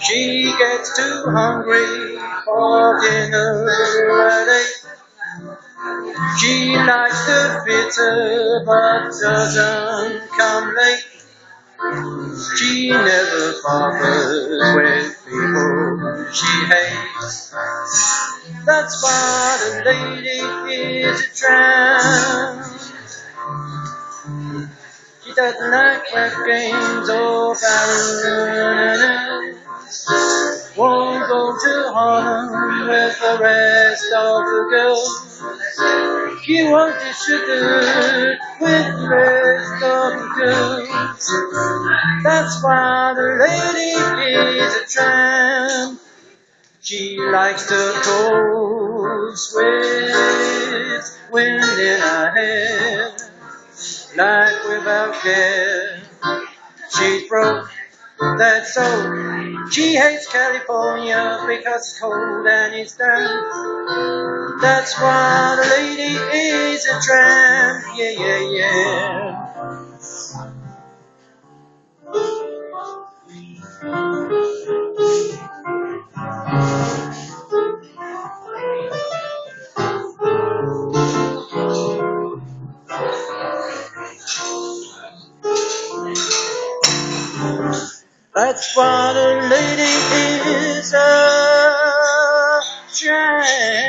She gets too hungry for dinner at eight. She likes the theatre but doesn't come late. She never bothers with people she hates. That's why the lady is a tramp. Like web games or. Won't go to Harlem with the rest of the girls. She wants to sugar with the rest of the girls. That's why the lady is a tramp. She likes the cold sweat wind in her hair, like without care. She's broke, that's so. She hates California because it's cold and it's damp. That's why the lady is a tramp. Yeah, yeah, yeah. That's why the lady is a tramp.